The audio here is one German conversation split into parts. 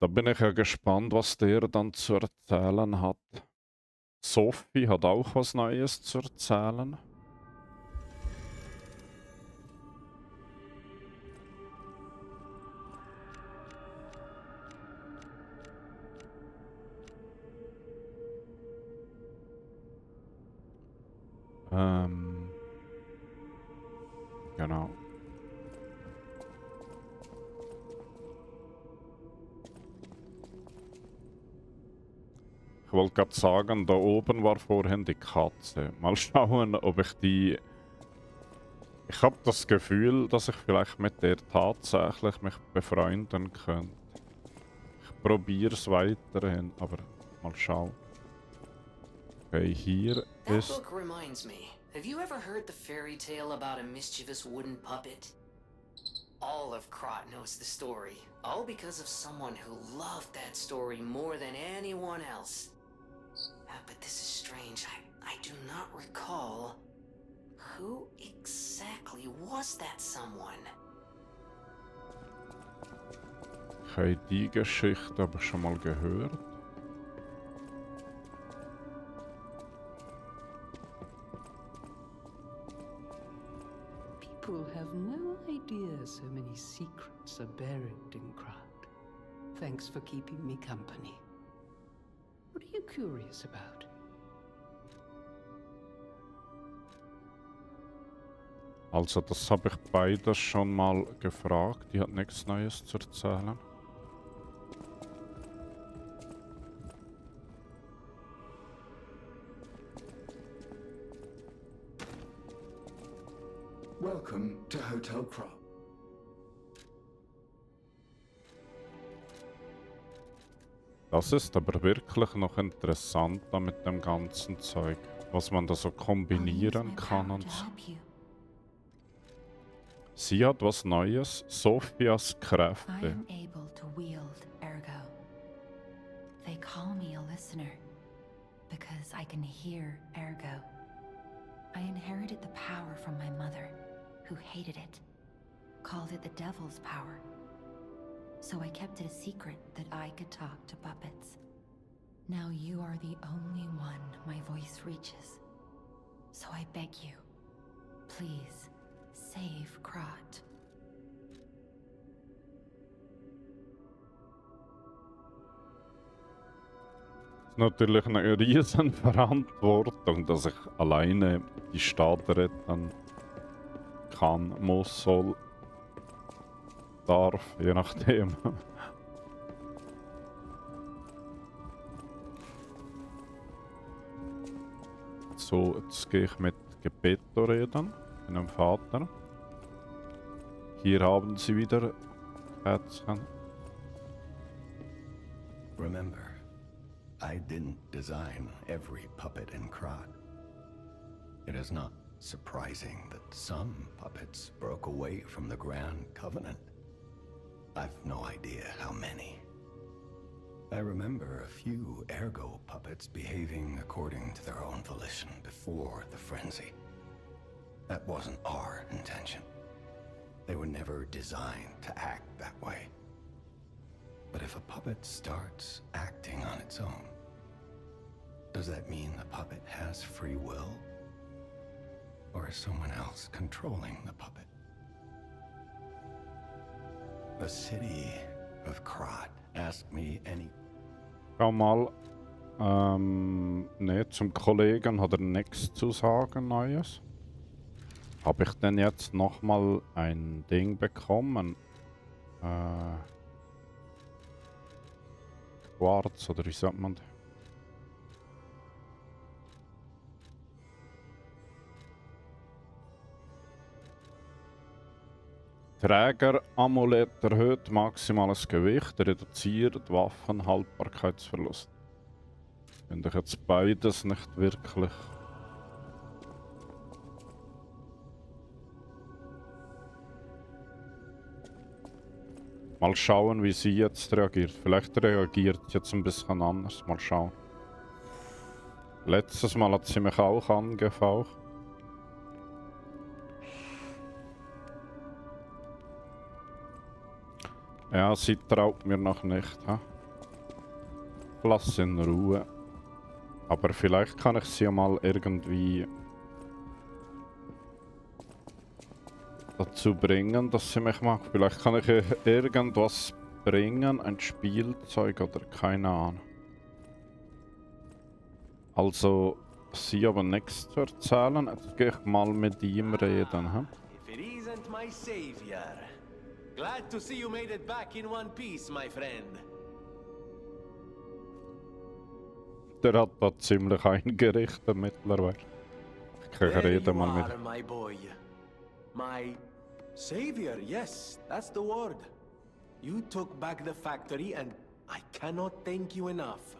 Da bin ich ja gespannt, was der dann zu erzählen hat. Sophie hat auch was Neues zu erzählen. Ähm, genau. Wollte gerade sagen, da oben war vorhin die Katze. Mal schauen, ob ich die... Ich habe das Gefühl, dass ich vielleicht mit der tatsächlich mich befreunden könnte. Ich probiere es weiterhin, aber mal schauen. Okay, hier That ist... book reminds me. Have you ever heard the fairy tale about a mischievous wooden puppet? All of Krot knows the story, all because of someone who loved that story more than anyone else. But this is strange. I, I do not recall. Who exactly was that someone? Ich habe die Geschichte aber schon mal gehört. People have no idea so many secrets are buried in Krat. Thanks for keeping me company. What are you curious about? Also das habe ich beides schon mal gefragt. Die hat nichts Neues zu erzählen. Welcome to Hotel Crop. Das ist aber wirklich noch interessant da mit dem ganzen Zeug. Was man da so kombinieren kann und so. Sie hat was Neues. Sophias Kräfte. am able to wield ergo. They call me a listener because I can hear ergo. I inherited the power from my mother, who hated it, called it the devil's power. So I kept it a secret that I could talk to puppets. Now you are the only one my voice reaches. So I beg you, please save Krot. natürlich eine riesen Verantwortung, dass ich alleine die Stadt retten kann, muss, soll, darf, je nachdem. So, jetzt gehe ich mit Gebetto reden, meinem Vater. Hier haben Sie wieder Kätzchen. Remember, I didn't design every puppet in Krot. It is not surprising that some puppets broke away from the Grand Covenant. I've no idea how many. I remember a few ergo puppets behaving according to their own volition before the frenzy. That wasn't our intention. They were never designed to act that way. But if a puppet starts acting on its own, does that mean the puppet has free will? Or is someone else controlling the puppet? The city of Krot asked me any. Schau mal. Ähm, ne, zum Kollegen hat er nichts zu sagen Neues. Habe ich denn jetzt nochmal ein Ding bekommen? Äh, Quarz oder wie sagt man? das? Träger-Amulett erhöht maximales Gewicht, reduziert Waffenhaltbarkeitsverlust. Finde ich jetzt beides nicht wirklich. Mal schauen, wie sie jetzt reagiert. Vielleicht reagiert sie jetzt ein bisschen anders. Mal schauen. Letztes Mal hat sie mich auch angefaucht. Ja, sie traut mir noch nicht. Ha? Lass in Ruhe. Aber vielleicht kann ich sie mal irgendwie dazu bringen, dass sie mich mag. Vielleicht kann ich ihr irgendwas bringen, ein Spielzeug oder keine Ahnung. Also, sie haben nichts zu erzählen. Jetzt gehe ich mal mit ihm reden. Hm? Glad to see you made it back in one piece, my friend. Der hat da ziemlich eingerichtet mittlerweile. Ich kann There reden you mal mit are, my boy. My savior, yes, that's the word. You took back the factory and I cannot thank you enough.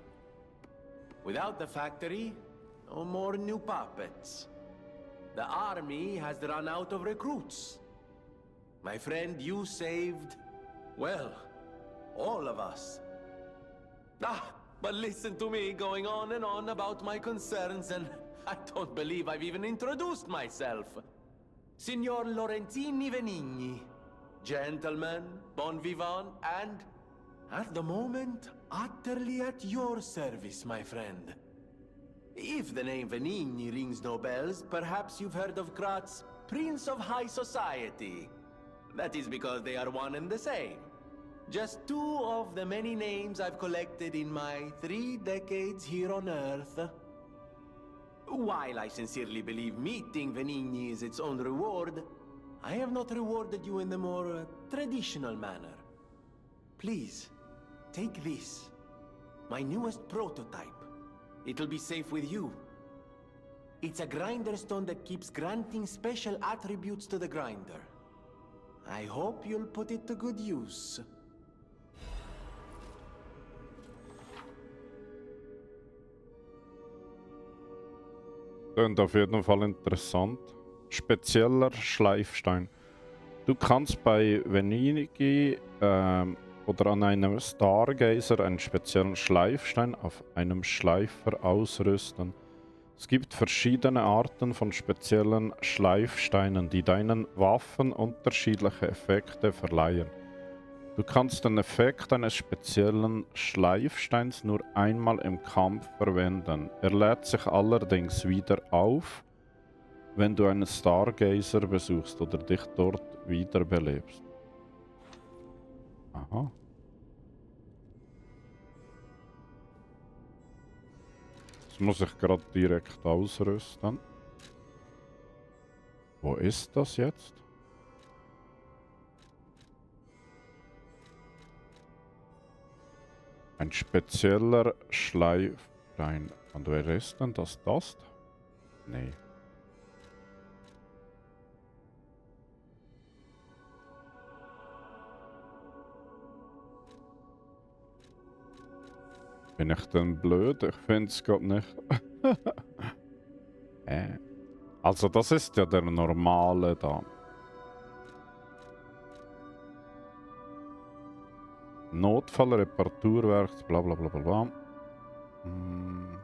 Without the factory, no more new puppets. The army has run out of recruits. My friend, you saved, well, all of us. Ah, but listen to me going on and on about my concerns, and I don't believe I've even introduced myself. Signor Lorenzini Venigni, gentleman, bon vivant, and at the moment, utterly at your service, my friend. If the name Venigni rings no bells, perhaps you've heard of Kratz, Prince of High Society. That is because they are one and the same. Just two of the many names I've collected in my three decades here on Earth. While I sincerely believe meeting Venigni is its own reward, I have not rewarded you in the more uh, traditional manner. Please, take this. My newest prototype. It'll be safe with you. It's a grinder stone that keeps granting special attributes to the grinder. I hope you'll put it to good use. Klingt auf jeden Fall interessant. Spezieller Schleifstein. Du kannst bei Venigi ähm, oder an einem Stargazer einen speziellen Schleifstein auf einem Schleifer ausrüsten. Es gibt verschiedene Arten von speziellen Schleifsteinen, die deinen Waffen unterschiedliche Effekte verleihen. Du kannst den Effekt eines speziellen Schleifsteins nur einmal im Kampf verwenden. Er lädt sich allerdings wieder auf, wenn du einen Stargazer besuchst oder dich dort wiederbelebst. Aha. Das muss ich gerade direkt ausrüsten. Wo ist das jetzt? Ein spezieller Schleifstein. Und wer ist denn das? Das? Nee. Bin ich denn blöd? Ich finde es gerade nicht. äh. Also das ist ja der normale da. Notfallreparaturwerk, bla bla bla bla bla. Hm.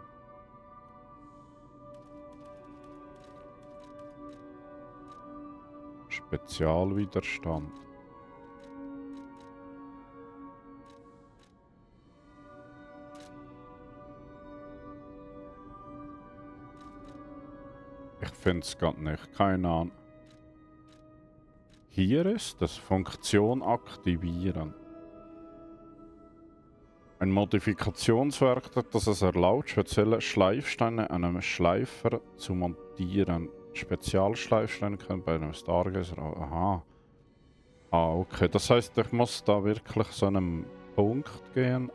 Spezialwiderstand. Finde es gerade nicht, keine Ahnung. Hier ist das Funktion aktivieren. Ein Modifikationswerkzeug, das es erlaubt, spezielle Schleifsteine an einem Schleifer zu montieren. Spezialschleifsteine können bei einem Stargazer... Aha. Ah, okay. Das heißt, ich muss da wirklich so einem Punkt gehen.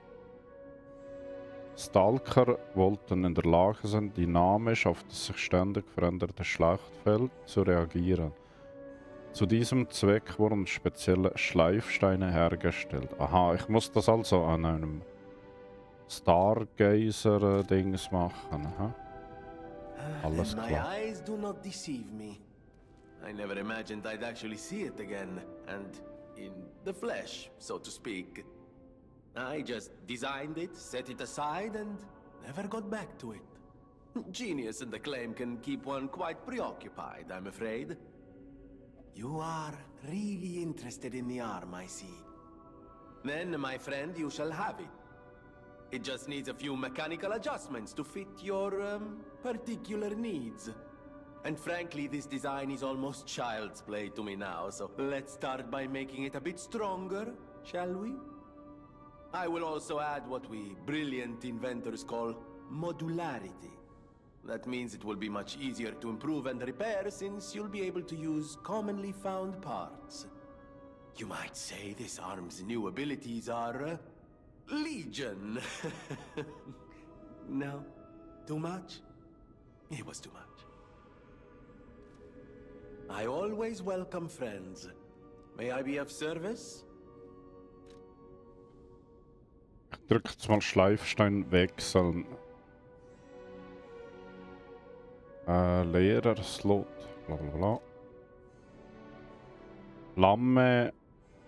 Stalker wollten in der Lage sein, dynamisch auf das sich ständig veränderte Schlachtfeld zu reagieren. Zu diesem Zweck wurden spezielle Schleifsteine hergestellt. Aha, ich muss das also an einem Stargazer-Dings machen. Aha. Alles and my klar. eyes do not deceive me. I never imagined I'd actually see it again, and in the flesh, so to speak. I just designed it, set it aside, and never got back to it. Genius and acclaim can keep one quite preoccupied, I'm afraid. You are really interested in the arm, I see. then, my friend, you shall have it. It just needs a few mechanical adjustments to fit your um, particular needs. And frankly, this design is almost child's play to me now, so let's start by making it a bit stronger, shall we? I will also add what we brilliant inventors call modularity. That means it will be much easier to improve and repair since you'll be able to use commonly found parts. You might say this arm's new abilities are uh, legion. no? Too much? It was too much. I always welcome friends. May I be of service? Jetzt mal Schleifstein wechseln. Äh, leerer Slot. Bla bla bla. Lamme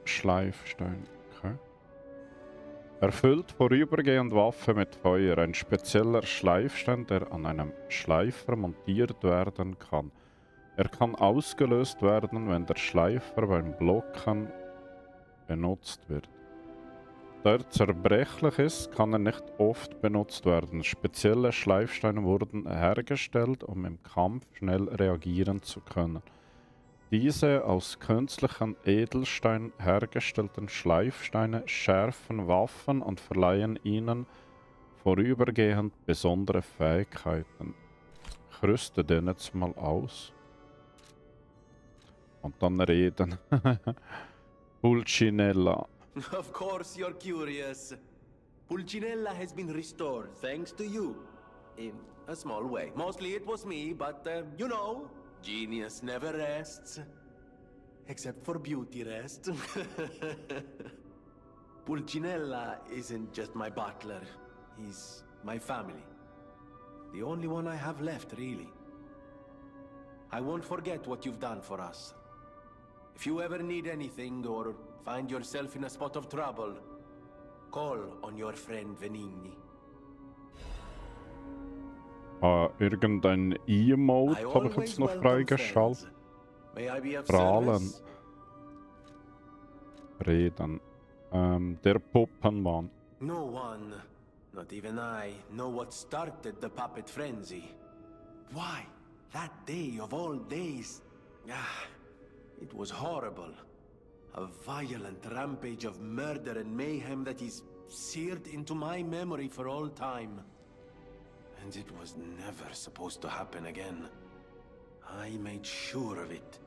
Schleifstein. Okay. Erfüllt vorübergehend Waffe mit Feuer. Ein spezieller Schleifstein, der an einem Schleifer montiert werden kann. Er kann ausgelöst werden, wenn der Schleifer beim Blocken benutzt wird. Da er zerbrechlich ist, kann er nicht oft benutzt werden. Spezielle Schleifsteine wurden hergestellt, um im Kampf schnell reagieren zu können. Diese aus künstlichen Edelstein hergestellten Schleifsteine schärfen Waffen und verleihen ihnen vorübergehend besondere Fähigkeiten. Ich rüste den jetzt mal aus. Und dann reden. Pulcinella. Of course you're curious. Pulcinella has been restored thanks to you. In a small way. Mostly it was me, but uh, you know, genius never rests. Except for beauty rest. Pulcinella isn't just my butler. He's my family. The only one I have left, really. I won't forget what you've done for us. If you ever need anything or find yourself in a spot of trouble, call on your friend Venigni. Ah, irgendein E-Mode habe ich jetzt noch freigeschaltet. friends. May I be of Strahlen. Reden. Ähm, der Puppenmann. No one, not even I, know what started the puppet frenzy. Why? That day of all days. Ah, it was horrible. A violent rampage of murder and mayhem that is seared into my memory for all time. And it was never supposed to happen again. I made sure of it.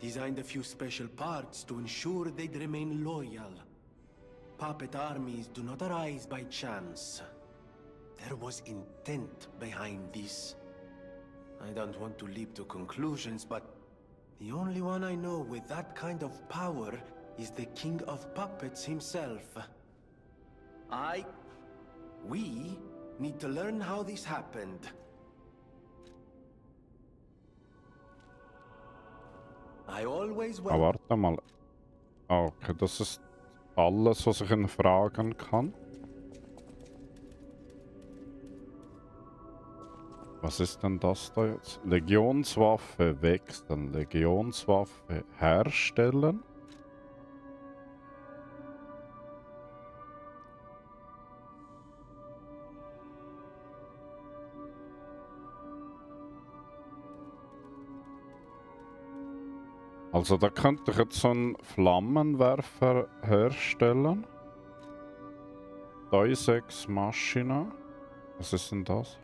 Designed a few special parts to ensure they'd remain loyal. Puppet armies do not arise by chance. There was intent behind this. I don't want to leap to conclusions, but the only one I know with that kind of power is the King of Puppets himself. I... We need to learn how this happened. I always wel- warte mal. Okay, das ist alles, was ich ihn fragen kann. Was ist denn das da jetzt? Legionswaffe wechseln, Legionswaffe herstellen. Also da könnte ich jetzt so einen Flammenwerfer herstellen. Deusex Maschina. Was ist denn das?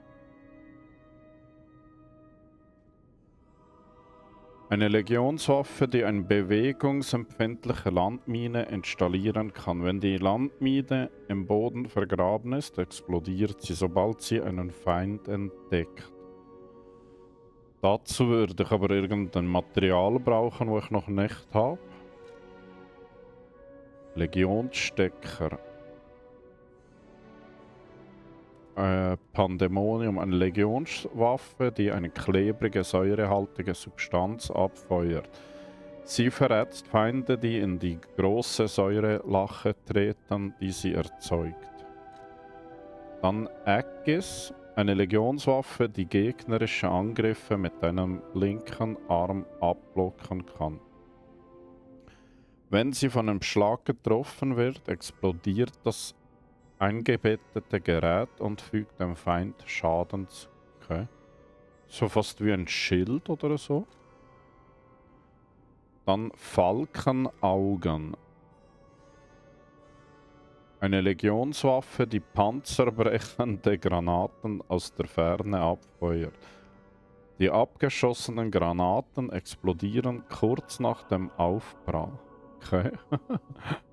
Eine Legionswaffe, die eine bewegungsempfindliche Landmine installieren kann. Wenn die Landmine im Boden vergraben ist, explodiert sie, sobald sie einen Feind entdeckt. Dazu würde ich aber irgendein Material brauchen, das ich noch nicht habe. Legionsstecker. Äh, Pandemonium, eine Legionswaffe, die eine klebrige, säurehaltige Substanz abfeuert. Sie verrätzt Feinde, die in die große Säurelache treten, die sie erzeugt. Dann Aegis, eine Legionswaffe, die gegnerische Angriffe mit einem linken Arm abblocken kann. Wenn sie von einem Schlag getroffen wird, explodiert das eingebettete Gerät und fügt dem Feind Schaden zu. Okay. So fast wie ein Schild oder so. Dann Falkenaugen. Eine Legionswaffe, die panzerbrechende Granaten aus der Ferne abfeuert. Die abgeschossenen Granaten explodieren kurz nach dem Aufprall. Okay.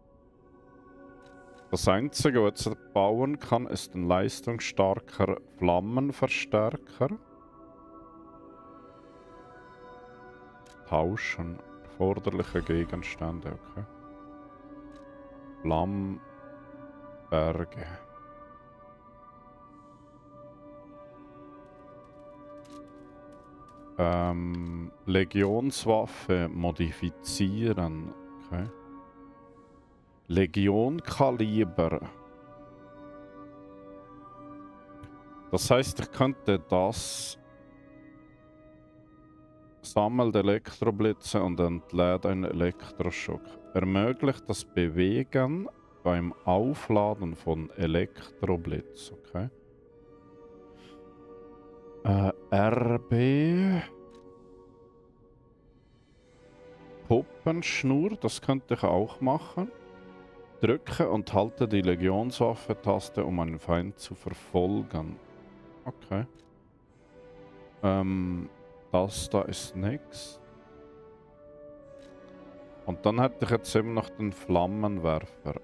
das einzige, was er bauen kann, ist ein leistungsstarker Flammenverstärker. Tauschen. Erforderliche Gegenstände, okay. Flammberge. Ähm, Legionswaffe modifizieren. Okay. Legionkaliber. Das heißt, ich könnte das sammelt Elektroblitze und entlädt einen Elektroschock. Ermöglicht das Bewegen beim Aufladen von Elektroblitz. Okay. Äh, RB. Puppenschnur, das könnte ich auch machen. Drücke und halte die Legionswaffe-Taste, um einen Feind zu verfolgen. Okay. Ähm, das da ist nix. Und dann hätte ich jetzt eben noch den Flammenwerfer.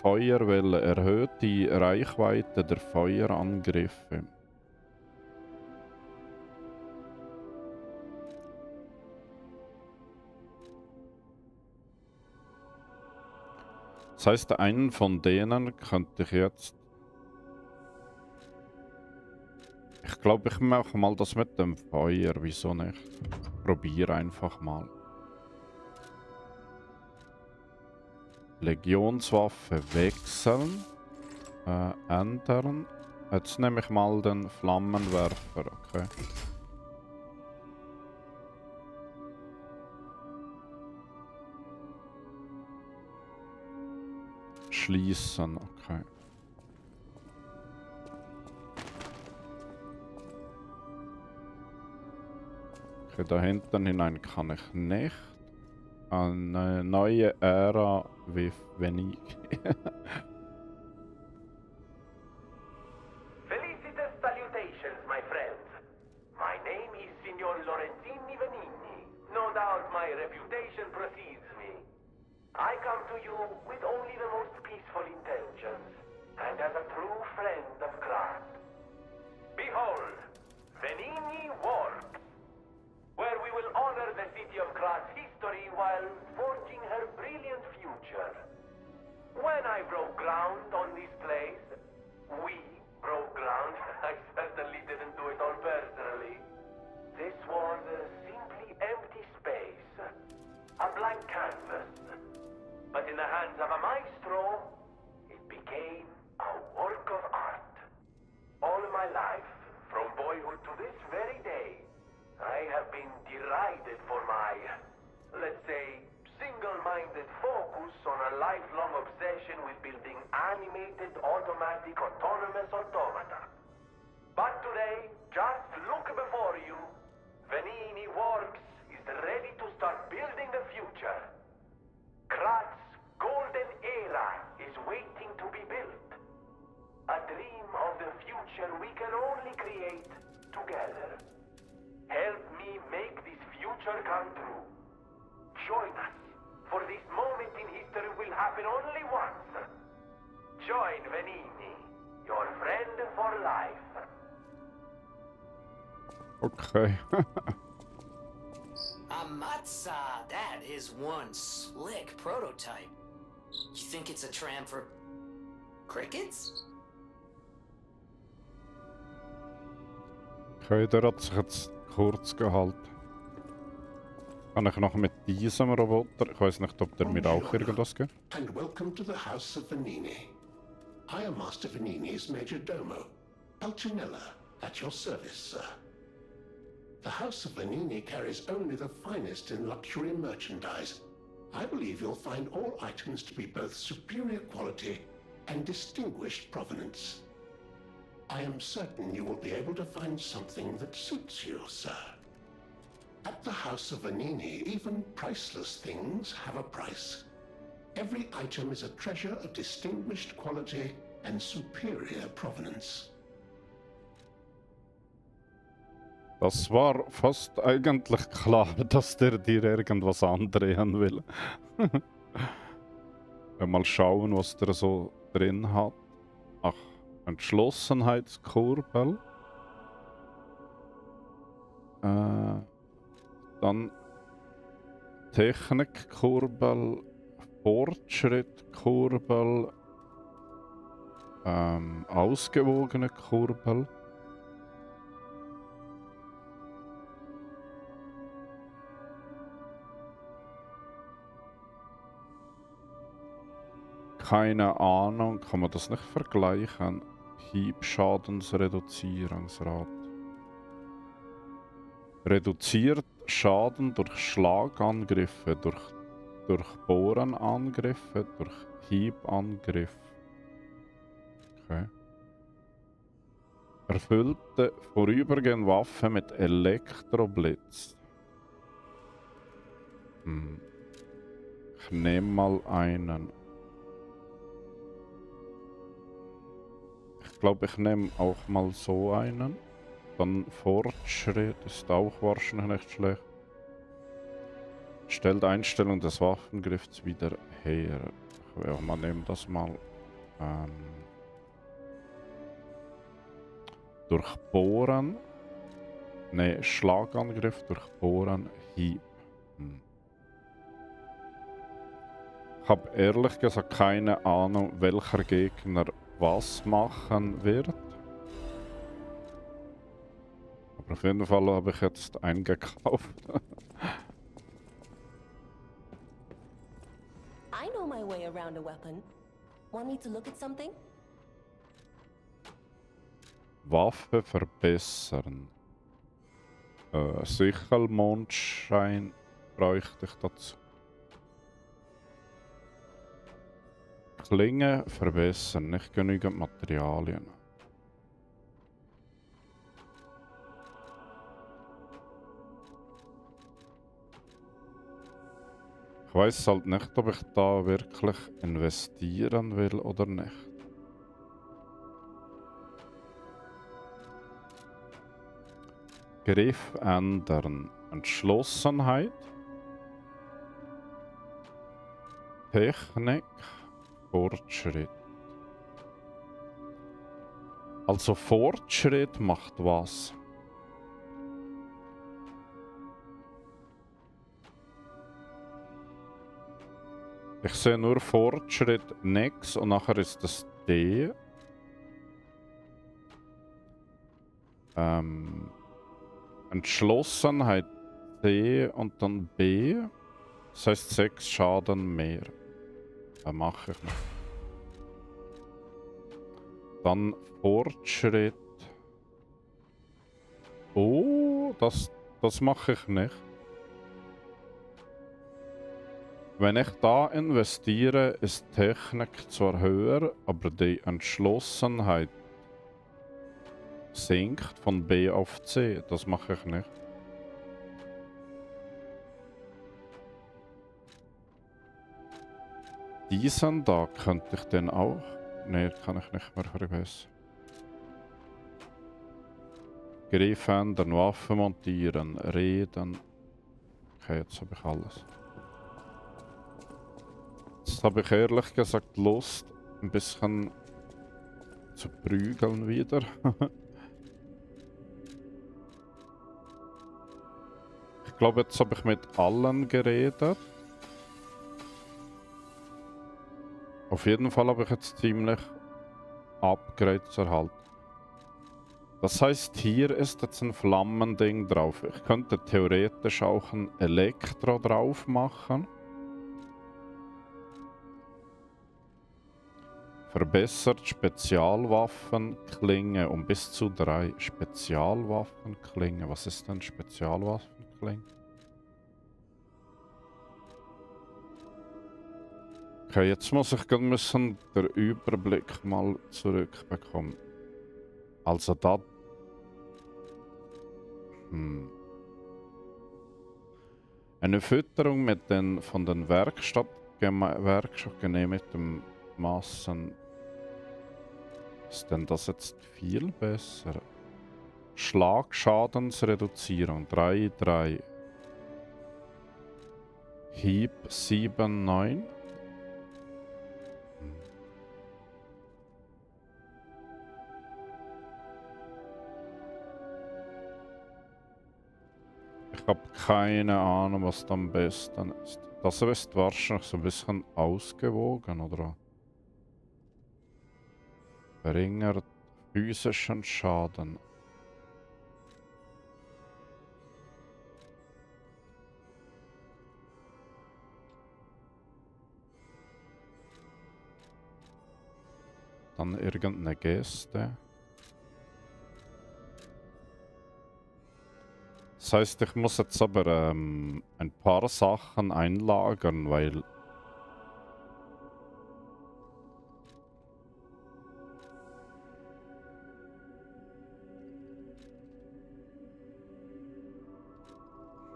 Feuerwelle erhöht die Reichweite der Feuerangriffe. Das heißt, einen von denen könnte ich jetzt... Ich glaube, ich mache mal das mit dem Feuer. Wieso nicht? Probiere einfach mal. Legionswaffe wechseln. Äh, ändern. Jetzt nehme ich mal den Flammenwerfer, okay. Schließen, okay. Okay, da hinten hinein kann ich nicht. Eine neue Ära with Venig. to you with only the most peaceful intentions, and as a true friend of Krat. Behold, Venini Works, where we will honor the city of Krat's history while forging her brilliant future. When I broke ground on this place, we broke ground. I certainly didn't do it all personally. This was simply empty space, a blank canvas. But in the hands of a maestro, it became a work of art. All my life, from boyhood to this very day, I have been derided for my, let's say, single-minded focus on a lifelong obsession with building animated, automatic, autonomous automata. But today, just look before you. Venini Works is ready to start building the future. Krat's Okay. Amatsa, that is one slick prototype. You think it's a tram for crickets? okay, der hat sich jetzt kurz gehalten. Kann ich noch mit diesem Roboter? Ich weiß nicht, ob der mir auch irgendwas gibt. and welcome to the House of Venini. I am Master Venini's Major Domo, Pulcinella, at your service, sir. The House of Vanini carries only the finest in luxury merchandise. I believe you'll find all items to be both superior quality and distinguished provenance. I am certain you will be able to find something that suits you, sir. At the House of Vanini, even priceless things have a price. Every item is a treasure of distinguished quality and superior provenance. Das war fast eigentlich klar, dass der dir irgendwas andrehen will. Mal schauen, was der so drin hat. Ach, Entschlossenheitskurbel. Äh, dann Technikkurbel, Fortschrittkurbel, ähm, ausgewogene Kurbel. Keine Ahnung, kann man das nicht vergleichen? Hiebschadensreduzierungsrate. Reduziert Schaden durch Schlagangriffe, durch, durch Bohrenangriffe, durch Hiebangriffe. Okay. Erfüllte vorübergehende Waffe mit Elektroblitz. Hm. Ich nehme mal einen. Glaube, ich nehme auch mal so einen. Dann Fortschritt ist auch wahrscheinlich nicht schlecht. Stellt Einstellung des Waffengriffs wieder her. Ja, man nimmt das mal. Ähm, durchbohren. Ne, Schlagangriff, durchbohren, Hieb. Hm. Ich habe ehrlich gesagt keine Ahnung, welcher Gegner was machen wird. Aber auf jeden Fall habe ich jetzt eingekauft. I know my way around a weapon. Want me to look at something? Waffe verbessern. Äh, Sichelmondschein bräuchte ich dazu. Klinge verbessern, nicht genügend Materialien. Ich weiß halt nicht, ob ich da wirklich investieren will oder nicht. Griff ändern. Entschlossenheit. Technik. Fortschritt. Also Fortschritt macht was? Ich sehe nur Fortschritt nix und nachher ist das D. Ähm, Entschlossenheit C und dann B. Das heißt 6 Schaden mehr. Das mache ich. Dann Fortschritt. Oh, das, das mache ich nicht. Wenn ich da investiere, ist Technik zwar höher, aber die Entschlossenheit sinkt von B auf C. Das mache ich nicht. Diesen da könnte ich den auch. Ne, kann ich nicht mehr verbessern. Griff ändern, Waffen montieren, reden. Okay, jetzt habe ich alles. Jetzt habe ich ehrlich gesagt Lust, ein bisschen zu prügeln wieder. ich glaube, jetzt habe ich mit allen geredet. Auf jeden Fall habe ich jetzt ziemlich Upgrades erhalten. Das heißt, hier ist jetzt ein Flammending drauf. Ich könnte theoretisch auch ein Elektro drauf machen. Verbessert Spezialwaffenklinge um bis zu drei Spezialwaffenklinge. Was ist denn Spezialwaffenklinge? Okay, jetzt muss ich müssen den Überblick mal zurückbekommen. Also da... Hm. Eine Fütterung mit den von den Werkstatt, Werkstatt genehmigten Massen ist denn das jetzt viel besser? Schlagschadensreduzierung 3, 3. Hieb 7, 9. Ich habe keine Ahnung, was am besten ist. Das ist wahrscheinlich so ein bisschen ausgewogen, oder? Verringert physischen Schaden. Dann irgendeine Geste. Das heißt, ich muss jetzt aber ähm, ein paar Sachen einlagern, weil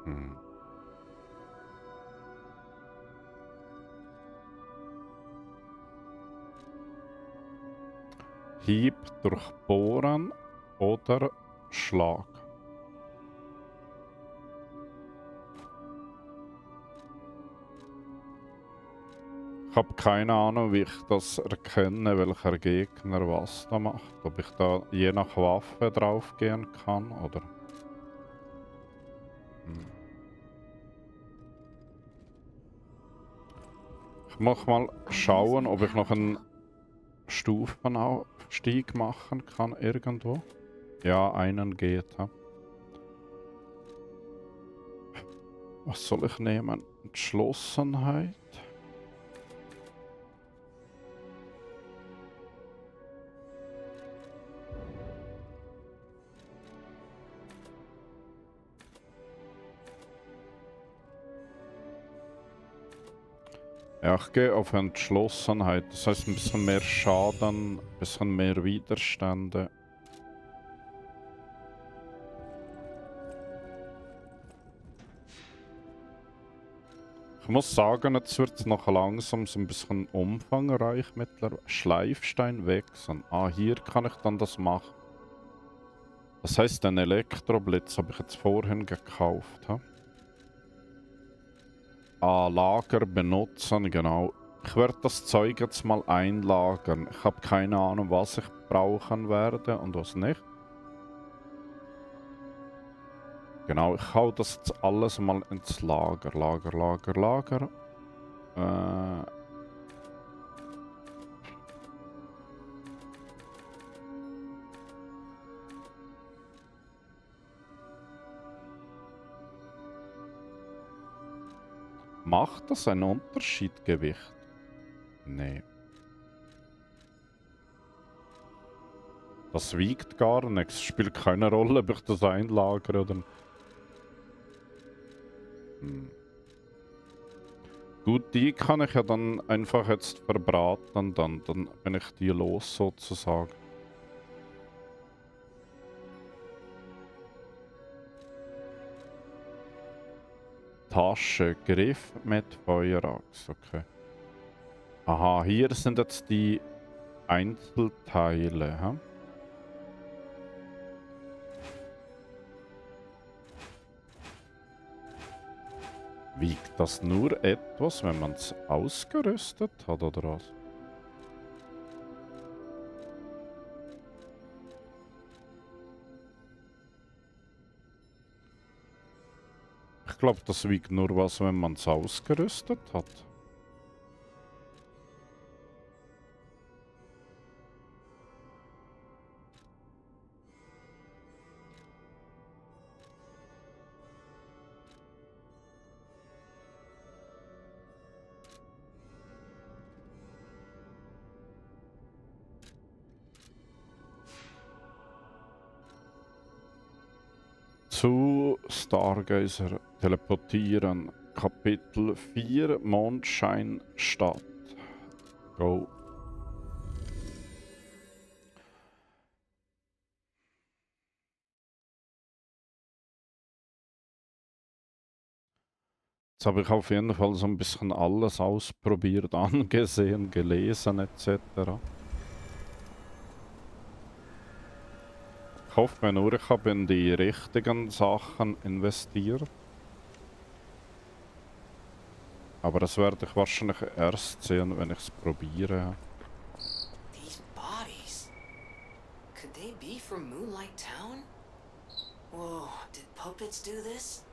Hm. Hieb durchbohren oder Schlag. Habe keine Ahnung, wie ich das erkenne, welcher Gegner was da macht. Ob ich da je nach Waffe draufgehen kann oder... Hm. Ich muss mal schauen, ob ich noch einen Stufenaufstieg machen kann irgendwo. Ja, einen geht. Ja. Was soll ich nehmen? Entschlossenheit. Ja, ich gehe auf Entschlossenheit. Das heißt ein bisschen mehr Schaden, ein bisschen mehr Widerstände. Ich muss sagen, jetzt wird es noch langsam so ein bisschen umfangreich mittlerweile. Schleifstein wechseln. Ah, hier kann ich dann das machen. Das heißt, den Elektroblitz habe ich jetzt vorhin gekauft. He? Ah, Lager benutzen, genau. Ich werde das Zeug jetzt mal einlagern. Ich habe keine Ahnung, was ich brauchen werde und was nicht. Genau, ich hau das jetzt alles mal ins Lager. Lager, Lager, Lager. Äh, Macht das einen Unterschied, Gewicht? Nee. Das wiegt gar nichts. Spielt keine Rolle, ob ich das einlagere oder... Hm. Gut, die kann ich ja dann einfach jetzt verbraten, dann, dann bin ich die los sozusagen. Tasche, Griff mit Feuerachs, okay. Aha, hier sind jetzt die Einzelteile. Hm? Wiegt das nur etwas, wenn man es ausgerüstet hat, oder was? ich glaube, das wiegt nur was, wenn man es ausgerüstet hat. Stargazer teleportieren. Kapitel 4 Mondscheinstadt. Go. Jetzt habe ich auf jeden Fall so ein bisschen alles ausprobiert, angesehen, gelesen etc. Ich hoffe nur, ich habe in die richtigen Sachen investiert. Aber das werde ich wahrscheinlich erst sehen, wenn ich es probiere. These bodies. Could they be from Moonlight Town? Whoa, did puppets do this?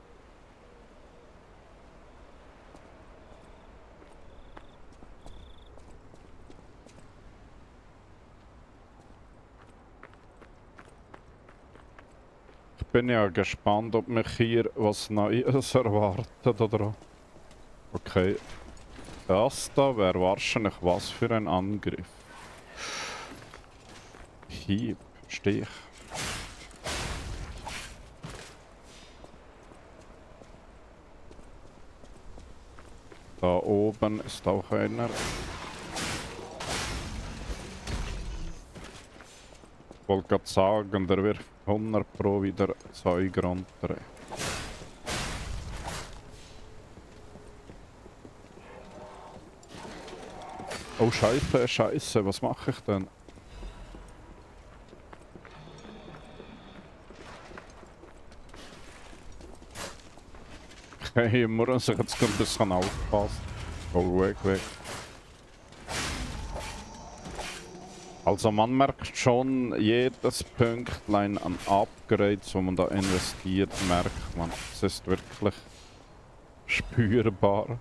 Ich bin ja gespannt, ob mich hier was Neues erwartet oder... Okay. Das da wäre wahrscheinlich was für ein Angriff. Hieb, Stich. Da oben ist auch einer. Ich wollte gerade sagen, der wirft 100 pro wieder Zeug runter. Oh Scheiße, Scheiße, was mache ich denn? Okay, muss ich jetzt ein bisschen aufpassen. Oh, weg, weg. Also man merkt schon, jedes Pünktlein an Upgrades, wo man da investiert, merkt man. Es ist wirklich spürbar.